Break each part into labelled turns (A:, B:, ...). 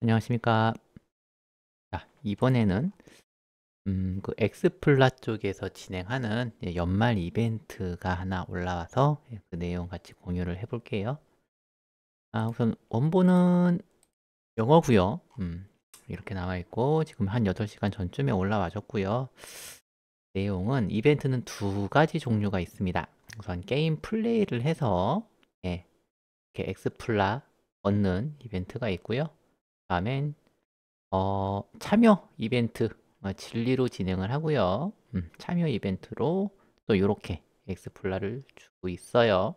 A: 안녕하십니까. 자, 이번에는 음, 그 XPLA 쪽에서 진행하는 예, 연말 이벤트가 하나 올라와서 예, 그 내용 같이 공유를 해볼게요. 아, 우선 원본은 영어고요. 음, 이렇게 나와 있고 지금 한 8시간 전쯤에 올라와줬고요. 내용은 이벤트는 두 가지 종류가 있습니다. 우선 게임 플레이를 해서 예, 이렇게 XPLA 얻는 이벤트가 있고요. 다음엔 어, 참여 이벤트 어, Zealy로 진행을 하고요. 음, 참여 이벤트로 또 이렇게 XPLA를 주고 있어요.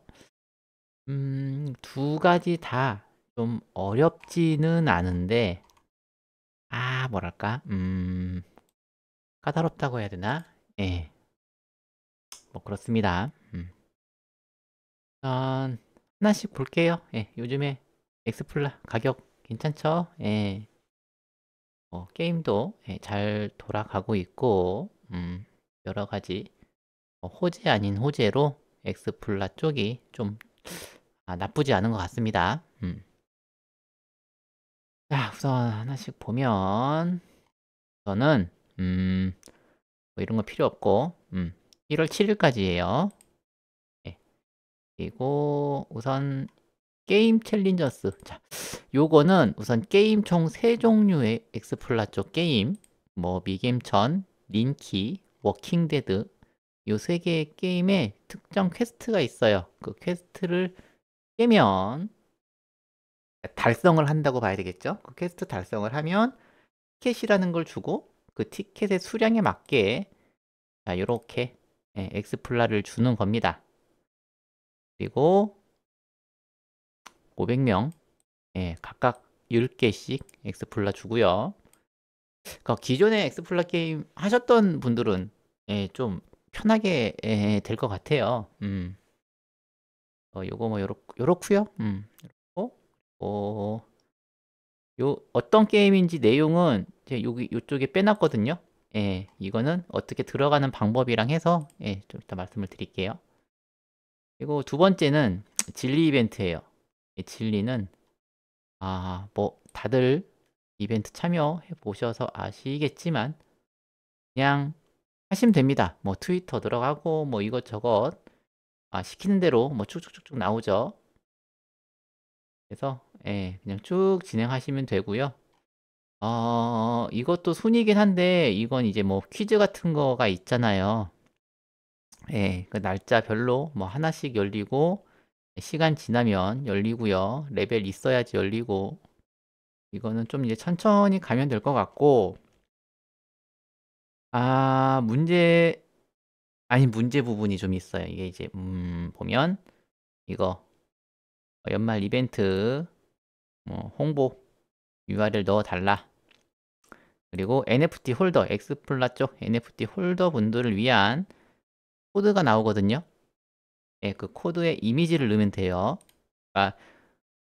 A: 음, 두 가지 다 좀 어렵지는 않은데 아 뭐랄까 음, 까다롭다고 해야 되나? 예. 뭐 그렇습니다. 음. 우선 하나씩 볼게요. 예, 요즘에 XPLA 가격 괜찮죠? 예. 어, 게임도 예, 잘 돌아가고 있고 음, 여러 가지 어, 호재 아닌 호재로 XPLA 쪽이 좀 아, 나쁘지 않은 것 같습니다. 음. 자, 우선 하나씩 보면 저는 음, 뭐 이런 거 필요 없고 음, 1월 7일까지예요. 예. 그리고 우선 게임 Challengers. 자, 요거는 우선 게임 총 세종류의 XPLA 쪽 게임, 뭐 미겜천, 린키, 워킹데드 요 세 개의 게임에 특정 quest가 있어요. 그 quest를 깨면 달성을 한다고 봐야 되겠죠? 그 퀘스트 달성을 하면 티켓이라는 걸 주고 그 티켓의 수량에 맞게 자, 요렇게 예, XPLA를 주는 겁니다. 그리고 500명 예, 각각 10개씩 XPLA 주고요. 그러니까 기존에 XPLA 게임 하셨던 분들은 예, 좀 편하게 예, 될것 같아요. 음. 어, 요거 뭐 요렇, 요렇구요. 음. 요렇고, 어, 요 어떤 게임인지 내용은 제 여기 요쪽에 빼놨거든요. 예, 이거는 어떻게 들어가는 방법이랑 해서 예, 좀 이따 말씀을 드릴게요. 그리고 두 번째는 진리 이벤트예요. 진리는 아, 뭐 다들 이벤트 참여해 보셔서 아시겠지만 그냥 하시면 됩니다. 뭐 트위터 들어가고 뭐 이것저것 아, 시키는 대로 뭐 쭉쭉쭉쭉 나오죠. 그래서 예, 그냥 쭉 진행하시면 되고요. 어, 이것도 순이긴 한데 이건 이제 뭐 퀴즈 같은 거가 있잖아요. 예, 그 날짜별로 뭐 하나씩 열리고 시간 지나면 열리고요. 레벨 있어야지 열리고 이거는 좀 이제 천천히 가면 될 것 같고 아 문제 아니 문제 부분이 좀 있어요. 이게 이제 음 보면 이거 연말 이벤트 뭐 홍보 URL 넣어 달라. 그리고 NFT holder XPLA 쪽 NFT holder 분들을 위한 코드가 나오거든요. 예, 그 코드에 이미지를 넣으면 돼요. 아,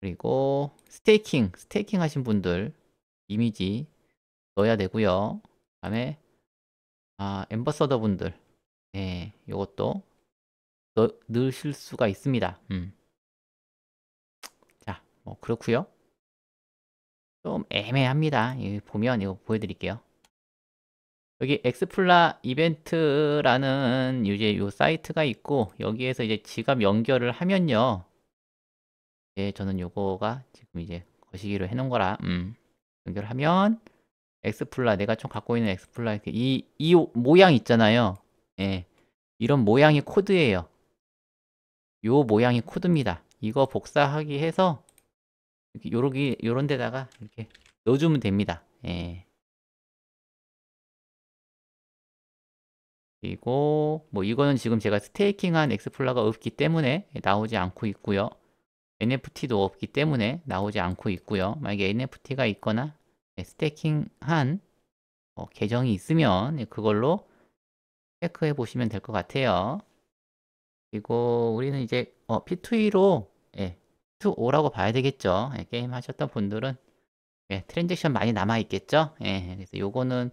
A: 그리고 staking, staking 하신 분들 이미지 넣어야 되고요. 다음에 아, ambassador 분들 예, 요것도 넣, 넣으실 수가 있습니다. 음. 자, 뭐 그렇고요. 좀 애매합니다. 이 보면 이거 보여드릴게요. 여기 XPLA 이벤트라는 이제 요 사이트가 있고 여기에서 이제 지갑 연결을 하면요. 예, 저는 요거가 지금 이제 거시기로 해놓은 거라 음. 연결하면 XPLA 내가 좀 갖고 있는 XPLA 이, 이 모양 있잖아요. 예, 이런 모양이 코드예요. 요 모양이 코드입니다. 이거 복사하기 해서 요렇게 요런 데다가 이렇게 넣어주면 됩니다. 예. 그리고 뭐 이거는 지금 제가 staking한 XPLA가 없기 때문에 나오지 않고 있고요. NFT도 없기 때문에 나오지 않고 있고요. 만약에 NFT가 있거나 네, staking한 어, 계정이 있으면 그걸로 체크해 보시면 될 것 같아요. 그리고 우리는 이제 어, P2E로 예, P2O라고 봐야 되겠죠. 예, 게임 하셨던 분들은 예, transaction 많이 남아 있겠죠. 예, 그래서 요거는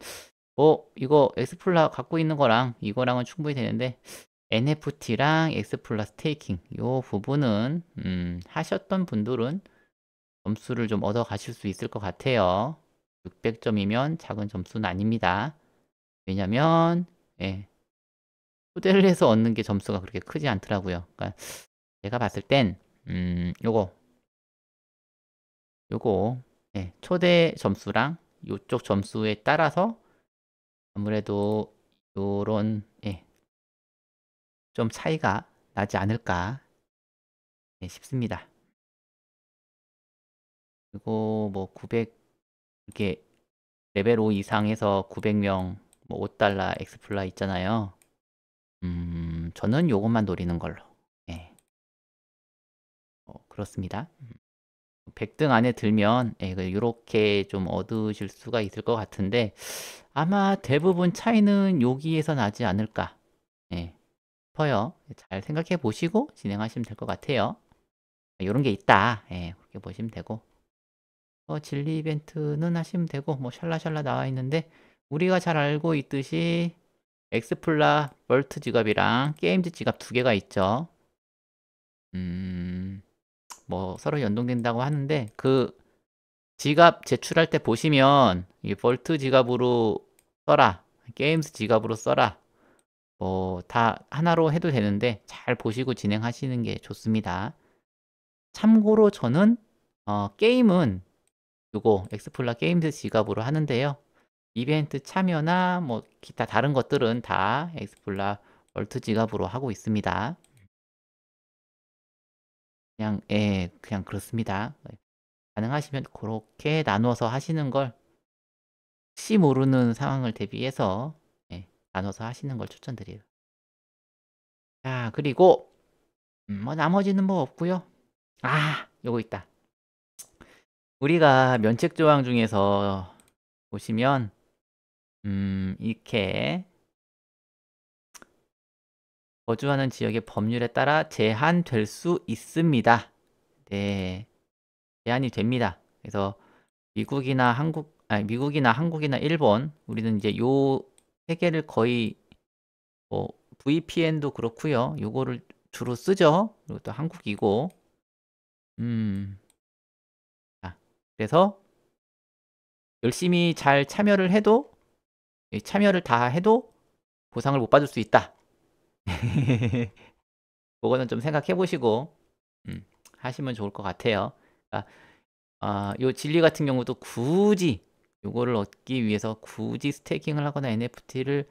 A: 어, 이거 XPLA 갖고 있는 거랑 이거랑은 충분히 되는데 NFT랑 XPLA staking 요 부분은 음, 하셨던 분들은 점수를 좀 얻어 가실 수 있을 것 같아요. 600점이면 작은 점수는 아닙니다. 왜냐면 예. 초대를 해서 얻는 게 점수가 그렇게 크지 않더라고요. 그러니까 제가 봤을 땐 음, 요거 요거 예, 초대 점수랑 요쪽 점수에 따라서 아무래도 요런 예, 좀 차이가 나지 않을까 예, 싶습니다. 그리고 뭐 900 이렇게 레벨 5 이상에서 900명 뭐 5달러 XPLA 있잖아요. 음, 저는 요것만 노리는 걸로. 예. 어, 그렇습니다. 100등 안에 들면 예, 이렇게 그좀 얻으실 수가 있을 것 같은데 아마 대부분 차이는 여기에서 나지 않을까 예, 싶어요. 잘 생각해 보시고 진행하시면 될 것 같아요. 이런 게 있다. 예, 그렇게 보시면 되고 어, Zealy 이벤트는 하시면 되고 뭐 샬라샬라 나와 있는데 우리가 잘 알고 있듯이 XPLA Vault 지갑이랑 Games 지갑 두 개가 있죠. 음, 뭐 서로 연동된다고 하는데 그 지갑 제출할 때 보시면 이 Vault 지갑으로 써라 Games 지갑으로 써라 뭐 다 하나로 해도 되는데 잘 보시고 진행하시는 게 좋습니다. 참고로 저는 어, 게임은 요거 XPLA Games 지갑으로 하는데요. 이벤트 참여나 뭐 기타 다른 것들은 다 XPLA Vault 지갑으로 하고 있습니다. 그냥 예, 그냥 그렇습니다. 가능하시면 그렇게 나눠서 하시는 걸 혹시 모르는 상황을 대비해서 예, 나눠서 하시는 걸 추천드려요. 자, 그리고 음, 뭐 나머지는 뭐 없고요. 아, 요거 있다. 우리가 면책 조항 중에서 보시면 음, 이렇게 거주하는 지역의 법률에 따라 제한될 수 있습니다. 네. 제한이 됩니다. 그래서 미국이나 한국, 아니, 미국이나 한국이나 일본, 우리는 이제 요 세 개를 거의 뭐 VPN도 그렇고요. 요거를 주로 쓰죠. 그리고 또 한국이고, 음, 자, 그래서 열심히 잘 참여를 해도 참여를 다 해도 보상을 못 받을 수 있다. 그거는 좀 생각해 보시고 음, 하시면 좋을 것 같아요. 그러니까, 어, 요 진리 같은 경우도 굳이 요거를 얻기 위해서 굳이 스테이킹을 하거나 NFT를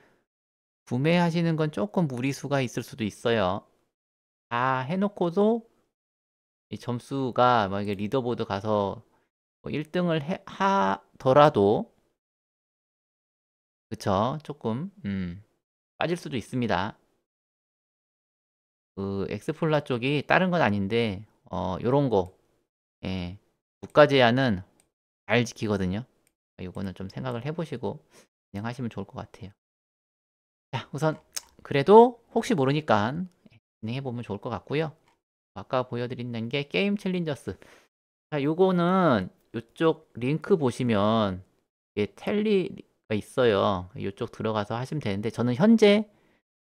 A: 구매하시는 건 조금 무리수가 있을 수도 있어요. 다 해놓고도 이 점수가 만약에 리더보드 가서 뭐 1등을 해, 하더라도 그쵸. 조금 음 빠질 수도 있습니다. 그 XPLA 쪽이 다른 건 아닌데 어 요런 거 예. 국가 제한은 잘 지키거든요. 요거는 좀 생각을 해 보시고 진행하시면 좋을 것 같아요. 자, 우선 그래도 혹시 모르니까 진행해 보면 좋을 것 같고요. 아까 보여드린 게 게임 Challengers. 자, 요거는 요쪽 링크 보시면 이게 텔리 있어요. 이쪽 들어가서 하시면 되는데 저는 현재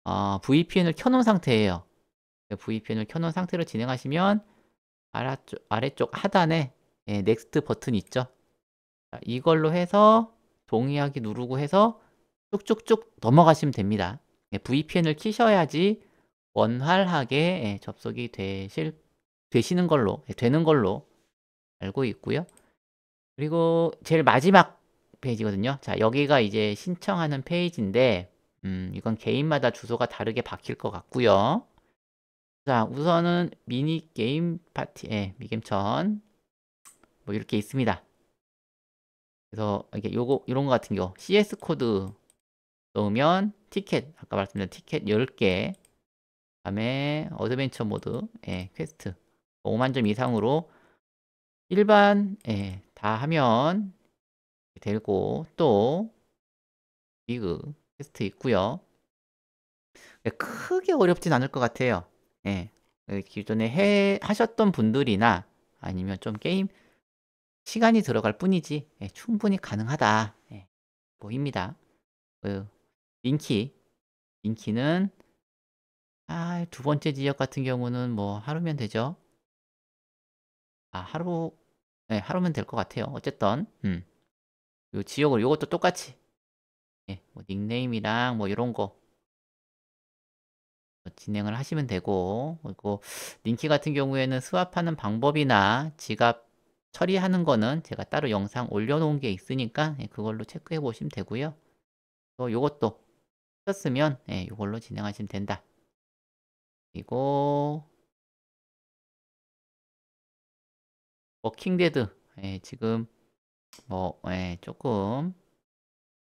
A: 어, VPN을 켜놓은 상태예요. VPN을 켜놓은 상태로 진행하시면 아래쪽, 아래쪽 하단에 예, next 버튼 있죠. 자, 이걸로 해서 동의하기 누르고 해서 쭉쭉쭉 넘어가시면 됩니다. 예, VPN을 키셔야지 원활하게 예, 접속이 되실 되시는 걸로 예, 되는 걸로 알고 있고요. 그리고 제일 마지막 페이지거든요. 자, 여기가 이제 신청하는 페이지인데, 음, 이건 개인마다 주소가 다르게 박힐 것 같고요. 자, 우선은 미니 게임 파티에 예, 미겜천 뭐 이렇게 있습니다. 그래서 이게 요거 이런 거 같은 경우 CS 코드 넣으면 티켓 아까 말씀드린 티켓 10개 다음에 adventure 모드 예, 퀘스트 5만 점 이상으로 일반 예, 다 하면 되고 또 리그 퀘스트 있고요. 네, 크게 어렵진 않을 것 같아요. 예. 네. 기존에 해 하셨던 분들이나 아니면 좀 게임 시간이 들어갈 뿐이지 예, 충분히 가능하다. 예, 보입니다. 그 링키 링키는 아, 두 번째 지역 같은 경우는 뭐 하루면 되죠. 아, 하루 네, 하루면 될 것 같아요. 어쨌든 음. 요 지역을 요것도 똑같이 예, 뭐 닉네임이랑 뭐 이런 거 진행을 하시면 되고 그리고 링키 같은 경우에는 스왑하는 방법이나 지갑 처리하는 거는 제가 따로 영상 올려놓은 게 있으니까 예, 그걸로 체크해 보시면 되고요. 또 요것도 예, 이걸로 진행하시면 된다. 그리고 Walking Dead 예, 지금 뭐 예, 조금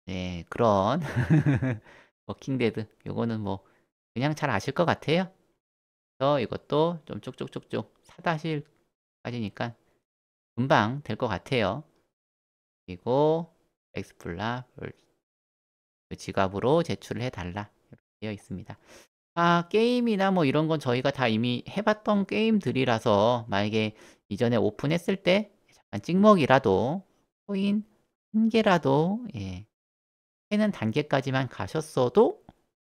A: 네 그런 Walking Dead 요거는 뭐 그냥 잘 아실 것 같아요. 그래서 이것도 좀 쭉쭉쭉쭉 사다실까지니까 금방 될 것 같아요. 그리고 XPLA 그 지갑으로 제출을 해달라 이렇게 되어 있습니다. 아 게임이나 뭐 이런 건 저희가 다 이미 해봤던 게임들이라서 만약에 이전에 오픈했을 때 잠깐 찍먹이라도 코인 한 개라도 예, 캐는 단계까지만 가셨어도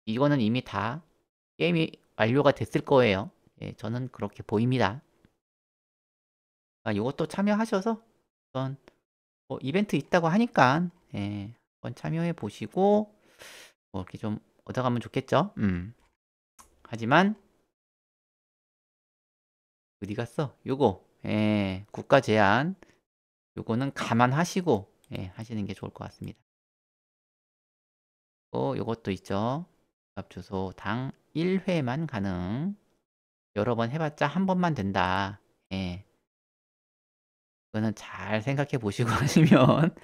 A: 이거는 이미 다 게임이 완료가 됐을 거예요. 예, 저는 그렇게 보입니다. 아, 이것도 참여하셔서 어떤 뭐 이벤트 있다고 하니까 예, 한번 참여해 보시고 뭐 이렇게 좀 얻어가면 좋겠죠. 음. 하지만 어디 갔어? 요거 예, 국가 제한 요거는 감안하시고 예, 하시는 게 좋을 것 같습니다. 또 요것도 있죠. 값 주소 당 1회만 가능. 여러 번 해봤자 한 번만 된다. 예. 그거는 잘 생각해 보시고 하시면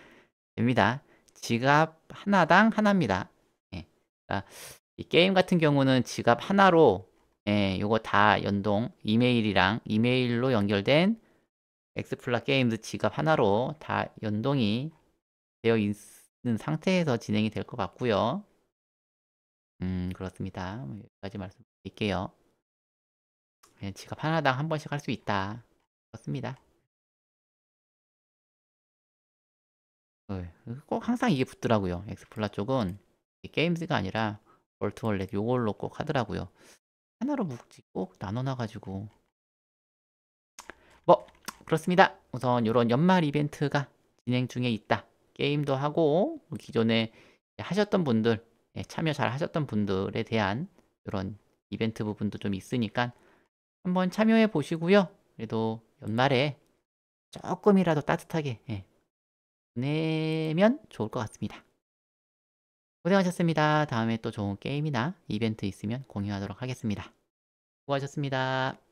A: 됩니다. 지갑 하나당 하나입니다. 예. 그러니까 이 게임 같은 경우는 지갑 하나로 예, 요거 다 연동 이메일이랑 이메일로 연결된 XPLA GAMES 지갑 하나로 다 연동이 되어 있는 상태에서 진행이 될 것 같고요. 음, 그렇습니다. 뭐 여기까지 말씀드릴게요. 그냥 지갑 하나당 한 번씩 할 수 있다. 그렇습니다. 네, 꼭 항상 이게 붙더라고요. XPLA 쪽은 GAMES가 아니라 Vault Wallet 요걸로 꼭 하더라고요. 하나로 묵지 꼭 나눠놔가지고 뭐 그렇습니다. 우선 이런 연말 이벤트가 진행 중에 있다. 게임도 하고 기존에 하셨던 분들 예, 참여 잘 하셨던 분들에 대한 이런 이벤트 부분도 좀 있으니까 한번 참여해 보시고요. 그래도 연말에 조금이라도 따뜻하게 예, 보내면 좋을 것 같습니다. 고생하셨습니다. 다음에 또 좋은 게임이나 이벤트 있으면 공유하도록 하겠습니다. 수고하셨습니다.